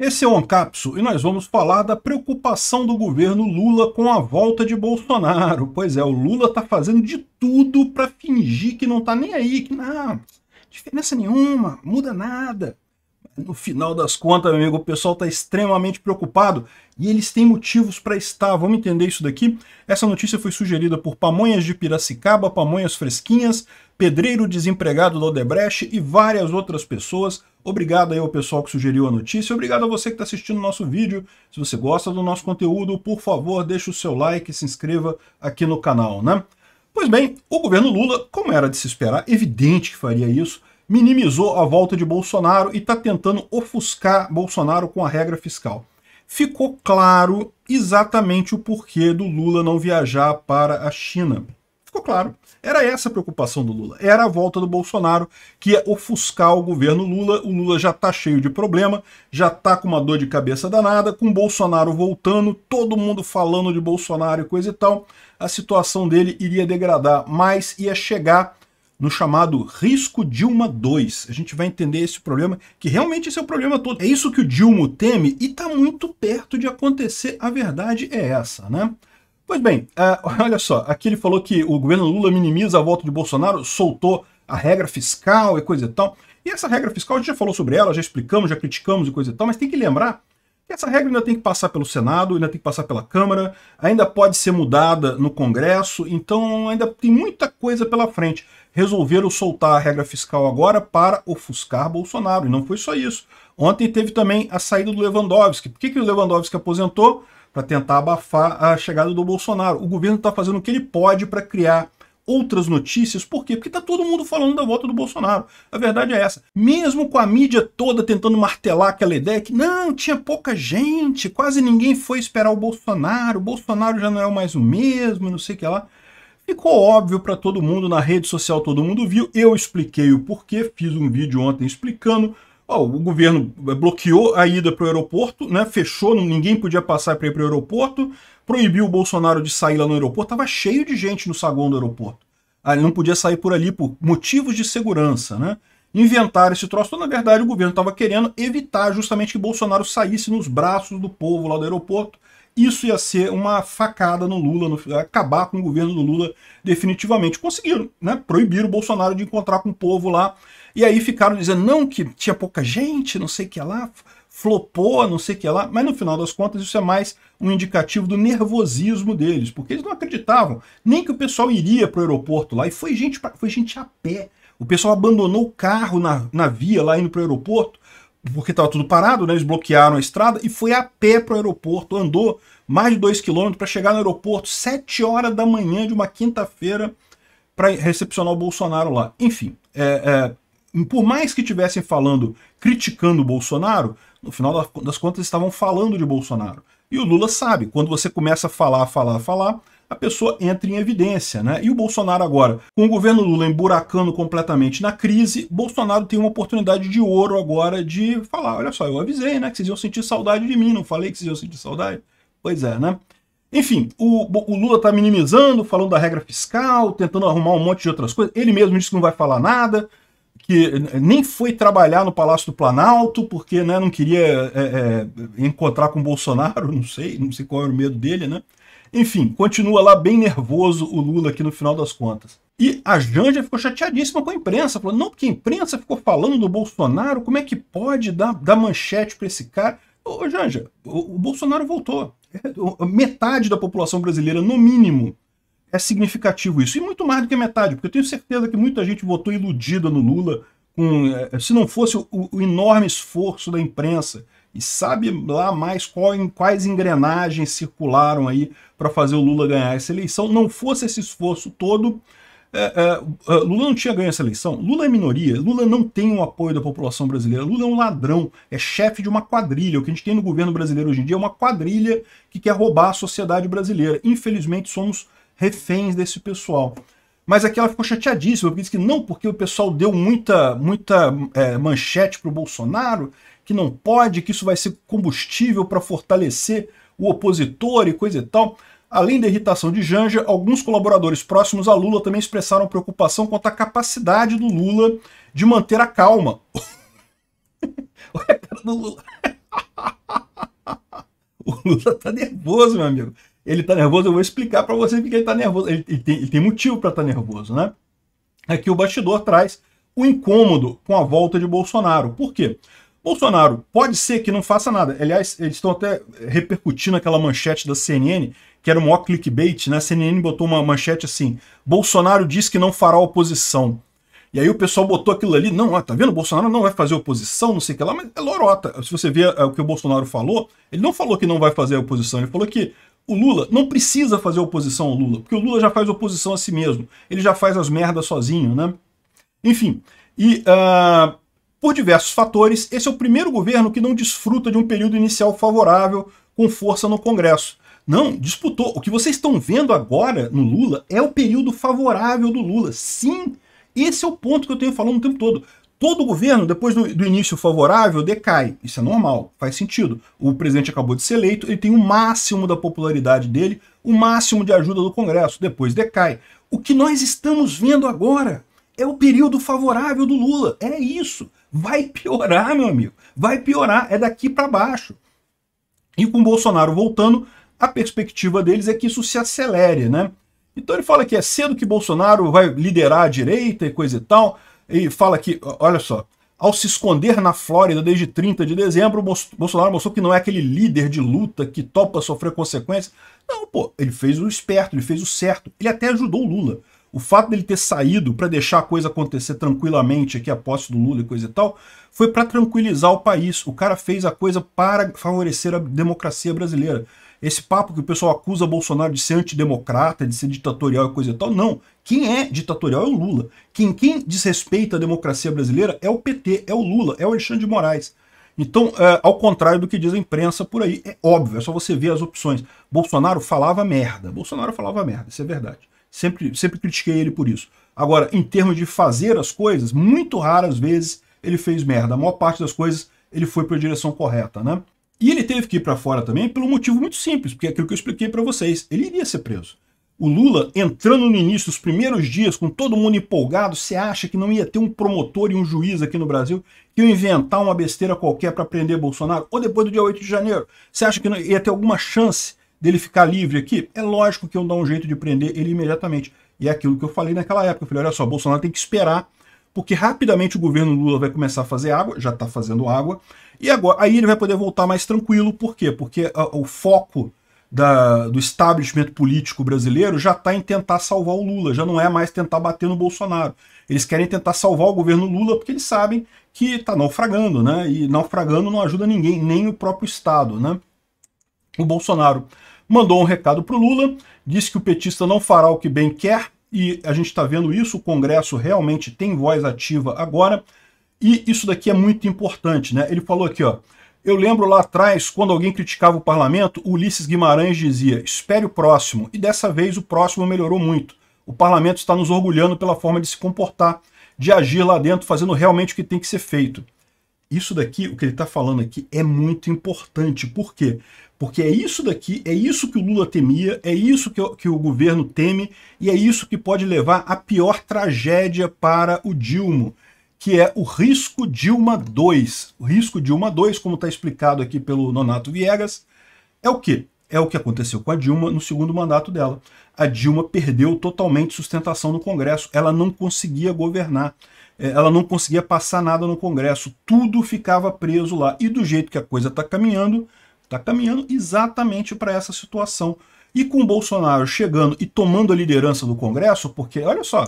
Esse é o Ancapso e nós vamos falar da preocupação do governo Lula com a volta de Bolsonaro. Pois é, o Lula está fazendo de tudo para fingir que não está nem aí, que não, diferença nenhuma, muda nada. No final das contas, meu amigo, o pessoal está extremamente preocupado e eles têm motivos para estar. Vamos entender isso daqui? Essa notícia foi sugerida por Pamonhas de Piracicaba, Pamonhas Fresquinhas, Pedreiro Desempregado do Odebrecht e várias outras pessoas. Obrigado aí ao pessoal que sugeriu a notícia. Obrigado a você que está assistindo o nosso vídeo. Se você gosta do nosso conteúdo, por favor, deixe o seu like e se inscreva aqui no canal, né? Pois bem, o governo Lula, como era de se esperar, evidente que faria isso, minimizou a volta de Bolsonaro e está tentando ofuscar Bolsonaro com a regra fiscal. Ficou claro exatamente o porquê do Lula não viajar para a China. Ficou claro. Era essa a preocupação do Lula. Era a volta do Bolsonaro, que ia ofuscar o governo Lula. O Lula já está cheio de problema, já está com uma dor de cabeça danada, com Bolsonaro voltando, todo mundo falando de Bolsonaro e coisa e tal. A situação dele iria degradar, mas ia chegar no chamado risco Dilma 2. A gente vai entender esse problema, que realmente esse é o problema todo. É isso que o Dilma teme e está muito perto de acontecer. A verdade é essa, né? Pois bem, uh, olha só, aqui ele falou que o governo Lula minimiza a volta de Bolsonaro, soltou a regra fiscal e coisa e tal. E essa regra fiscal, a gente já falou sobre ela, já explicamos, já criticamos e coisa e tal, mas tem que lembrar essa regra ainda tem que passar pelo Senado, ainda tem que passar pela Câmara, ainda pode ser mudada no Congresso, então ainda tem muita coisa pela frente. Resolveram soltar a regra fiscal agora para ofuscar Bolsonaro, e não foi só isso. Ontem teve também a saída do Lewandowski. Por que, que o Lewandowski aposentou? Para tentar abafar a chegada do Bolsonaro. O governo está fazendo o que ele pode para criar outras notícias. Por quê? Porque está todo mundo falando da volta do Bolsonaro. A verdade é essa. Mesmo com a mídia toda tentando martelar aquela ideia que não, tinha pouca gente, quase ninguém foi esperar o Bolsonaro, o Bolsonaro já não é mais o mesmo, não sei o que lá. Ficou óbvio para todo mundo, na rede social todo mundo viu, eu expliquei o porquê, fiz um vídeo ontem explicando. Oh, o governo bloqueou a ida para o aeroporto, né, fechou, ninguém podia passar para ir para o aeroporto, proibiu o Bolsonaro de sair lá no aeroporto, estava cheio de gente no saguão do aeroporto. Ah, ele não podia sair por ali por motivos de segurança, né? Inventaram esse troço. Então, na verdade, o governo estava querendo evitar justamente que Bolsonaro saísse nos braços do povo lá do aeroporto. Isso ia ser uma facada no Lula, no, acabar com o governo do Lula definitivamente. Conseguiram, né? Proibiram o Bolsonaro de encontrar com o povo lá. E aí ficaram dizendo, não, que tinha pouca gente, não sei o que lá flopou, não sei o que lá, mas no final das contas isso é mais um indicativo do nervosismo deles, porque eles não acreditavam nem que o pessoal iria para o aeroporto lá, e foi gente, foi gente a pé. O pessoal abandonou o carro na, na via lá indo para o aeroporto, porque estava tudo parado, né? eles bloquearam a estrada, e foi a pé para o aeroporto, andou mais de dois quilômetros para chegar no aeroporto, sete horas da manhã de uma quinta-feira, para recepcionar o Bolsonaro lá. Enfim, é, é, por mais que estivessem falando, criticando o Bolsonaro, no final das contas, estavam falando de Bolsonaro. E o Lula sabe, quando você começa a falar, falar, falar, a pessoa entra em evidência, né? E o Bolsonaro agora, com o governo Lula emburacando completamente na crise, Bolsonaro tem uma oportunidade de ouro agora de falar, olha só, eu avisei, né, que vocês iam sentir saudade de mim, não falei que vocês iam sentir saudade? Pois é, né? Enfim, o, o Lula está minimizando, falando da regra fiscal, tentando arrumar um monte de outras coisas. Ele mesmo disse que não vai falar nada que nem foi trabalhar no Palácio do Planalto, porque né, não queria é, é, encontrar com o Bolsonaro, não sei, não sei qual era o medo dele, né? Enfim, continua lá bem nervoso o Lula aqui no final das contas. E a Janja ficou chateadíssima com a imprensa, falou, não, porque a imprensa ficou falando do Bolsonaro, como é que pode dar, dar manchete para esse cara? Ô, Janja, o, o Bolsonaro voltou. É, metade da população brasileira, no mínimo, é significativo isso. E muito mais do que metade, porque eu tenho certeza que muita gente votou iludida no Lula, com, é, se não fosse o, o, enorme esforço da imprensa. E sabe lá mais qual, em quais engrenagens circularam aí para fazer o Lula ganhar essa eleição. Não fosse esse esforço todo, é, é, é, Lula não tinha ganho essa eleição. Lula é minoria. Lula não tem o apoio da população brasileira. Lula é um ladrão, é chefe de uma quadrilha. O que a gente tem no governo brasileiro hoje em dia é uma quadrilha que quer roubar a sociedade brasileira. Infelizmente, somos reféns desse pessoal. Mas aqui ela ficou chateadíssima, porque disse que não, porque o pessoal deu muita, muita é, manchete para o Bolsonaro, que não pode, que isso vai ser combustível para fortalecer o opositor e coisa e tal. Além da irritação de Janja, alguns colaboradores próximos a Lula também expressaram preocupação quanto à capacidade do Lula de manter a calma. Olha a cara do Lula. O Lula tá nervoso, meu amigo. Ele tá nervoso, eu vou explicar para você porque ele tá nervoso. Ele, ele, tem, ele tem, motivo para estar tá nervoso, né? Aqui o bastidor traz o incômodo com a volta de Bolsonaro. Por quê? Bolsonaro pode ser que não faça nada. Aliás, eles estão até repercutindo aquela manchete da CNN, que era o maior clickbait, né? A CNN botou uma manchete assim: Bolsonaro diz que não fará oposição. E aí o pessoal botou aquilo ali, não, ó, tá vendo? O Bolsonaro não vai fazer oposição, não sei o que lá, mas é lorota. Se você vê é, o que o Bolsonaro falou, ele não falou que não vai fazer oposição, ele falou que o Lula não precisa fazer oposição ao Lula, porque o Lula já faz oposição a si mesmo. Ele já faz as merdas sozinho, né? Enfim, e uh, por diversos fatores, esse é o primeiro governo que não desfruta de um período inicial favorável com força no Congresso. Não, disputou. O que vocês estão vendo agora no Lula é o período favorável do Lula. Sim, esse é o ponto que eu tenho falando o tempo todo. Todo governo, depois do, do, início favorável, decai. Isso é normal, faz sentido. O presidente acabou de ser eleito, ele tem o máximo da popularidade dele, o máximo de ajuda do Congresso, depois decai. O que nós estamos vendo agora é o período favorável do Lula. É isso. Vai piorar, meu amigo. Vai piorar. É daqui para baixo. E com o Bolsonaro voltando, a perspectiva deles é que isso se acelere, né? Então ele fala que é cedo que Bolsonaro vai liderar a direita e coisa e tal. E fala que, olha só, ao se esconder na Flórida desde 30 de dezembro, Bolsonaro mostrou que não é aquele líder de luta que topa sofrer consequências. Não, pô, ele fez o esperto, ele fez o certo. Ele até ajudou o Lula. O fato dele ter saído para deixar a coisa acontecer tranquilamente aqui a posse do Lula e coisa e tal, foi para tranquilizar o país. O cara fez a coisa para favorecer a democracia brasileira. Esse papo que o pessoal acusa Bolsonaro de ser antidemocrata, de ser ditatorial e coisa e tal, não. Quem é ditatorial é o Lula. Quem, quem desrespeita a democracia brasileira é o PT, é o Lula, é o Alexandre de Moraes. Então, é, ao contrário do que diz a imprensa por aí, é óbvio, é só você ver as opções. Bolsonaro falava merda. Bolsonaro falava merda, isso é verdade. Sempre, sempre critiquei ele por isso. Agora, em termos de fazer as coisas, muito raras vezes ele fez merda. A maior parte das coisas ele foi para a direção correta, né? E ele teve que ir para fora também pelo motivo muito simples, porque é aquilo que eu expliquei para vocês. Ele iria ser preso. O Lula, entrando no início, os primeiros dias, com todo mundo empolgado, você acha que não ia ter um promotor e um juiz aqui no Brasil que ia inventar uma besteira qualquer para prender Bolsonaro? Ou depois do dia 8 de janeiro? Você acha que não ia ter alguma chance dele ficar livre aqui? É lógico que eu dar um jeito de prender ele imediatamente. E é aquilo que eu falei naquela época. Eu falei, olha só, Bolsonaro tem que esperar, porque rapidamente o governo Lula vai começar a fazer água, já está fazendo água, e agora aí ele vai poder voltar mais tranquilo. Por quê? Porque a, o foco da, do establishment político brasileiro já está em tentar salvar o Lula, já não é mais tentar bater no Bolsonaro. Eles querem tentar salvar o governo Lula porque eles sabem que está naufragando, né? E naufragando não ajuda ninguém, nem o próprio Estado, né? O Bolsonaro mandou um recado para o Lula, disse que o petista não fará o que bem quer, e a gente está vendo isso, o Congresso realmente tem voz ativa agora, e isso daqui é muito importante, né? Ele falou aqui, ó, eu lembro lá atrás, quando alguém criticava o parlamento, Ulisses Guimarães dizia: espere o próximo. E dessa vez o próximo melhorou muito. O parlamento está nos orgulhando pela forma de se comportar, de agir lá dentro, fazendo realmente o que tem que ser feito. Isso daqui, o que ele está falando aqui, é muito importante. Por quê? Porque é isso daqui, é isso que o Lula temia, é isso que, que o governo teme, e é isso que pode levar à pior tragédia para o Dilma que é o risco Dilma 2. O risco Dilma 2, como está explicado aqui pelo Nonato Viegas, é o quê? É o que aconteceu com a Dilma no segundo mandato dela. A Dilma perdeu totalmente sustentação no Congresso, ela não conseguia governar, ela não conseguia passar nada no Congresso, tudo ficava preso lá. E do jeito que a coisa está caminhando, está caminhando exatamente para essa situação. E com o Bolsonaro chegando e tomando a liderança do Congresso, porque olha só,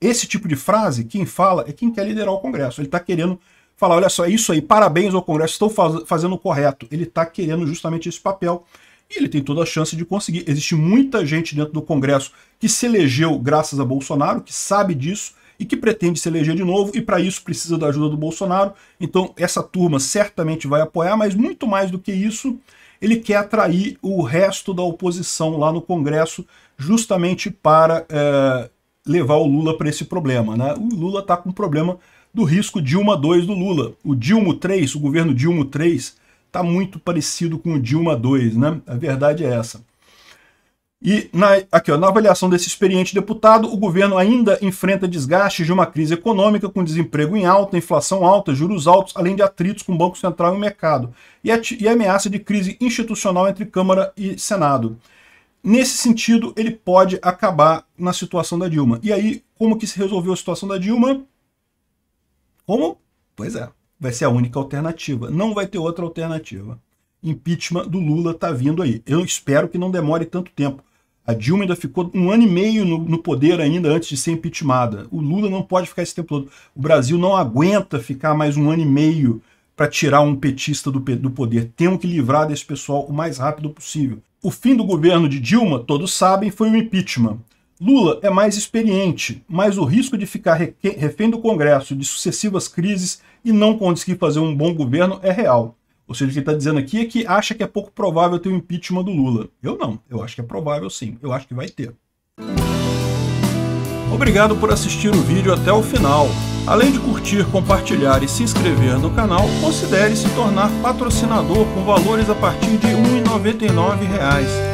esse tipo de frase, quem fala é quem quer liderar o Congresso. Ele está querendo falar: olha só, é isso aí, parabéns ao Congresso, estão faz fazendo o correto. Ele está querendo justamente esse papel. E ele tem toda a chance de conseguir. Existe muita gente dentro do Congresso que se elegeu graças a Bolsonaro, que sabe disso e que pretende se eleger de novo, e para isso precisa da ajuda do Bolsonaro. Então, essa turma certamente vai apoiar, mas muito mais do que isso, ele quer atrair o resto da oposição lá no Congresso, justamente para é, levar o Lula para esse problema. Né? O Lula está com o problema do risco Dilma 2 do Lula. O Dilma 3, o governo Dilma 3, está muito parecido com o Dilma 2, né? A verdade é essa. E na, aqui, ó, na avaliação desse experiente deputado, o governo ainda enfrenta desgastes de uma crise econômica com desemprego em alta, inflação alta, juros altos, além de atritos com o Banco Central e o mercado, e, e ameaça de crise institucional entre Câmara e Senado. Nesse sentido, ele pode acabar na situação da Dilma. E aí, como que se resolveu a situação da Dilma? Como? Pois é, vai ser a única alternativa. Não vai ter outra alternativa. Impeachment do Lula está vindo aí. Eu espero que não demore tanto tempo. A Dilma ainda ficou um ano e meio no, no, poder ainda antes de ser impeachmentada. O Lula não pode ficar esse tempo todo. O Brasil não aguenta ficar mais um ano e meio para tirar um petista do, do poder. Temos que livrar desse pessoal o mais rápido possível. O fim do governo de Dilma, todos sabem, foi o impeachment. Lula é mais experiente, mas o risco de ficar refém do Congresso de sucessivas crises e não conseguir fazer um bom governo é real. Ou seja, o que ele está dizendo aqui é que acha que é pouco provável ter o um impeachment do Lula. Eu não, eu acho que é provável sim, eu acho que vai ter. Obrigado por assistir o vídeo até o final. Além de curtir, compartilhar e se inscrever no canal, considere se tornar patrocinador com valores a partir de R$ 1,99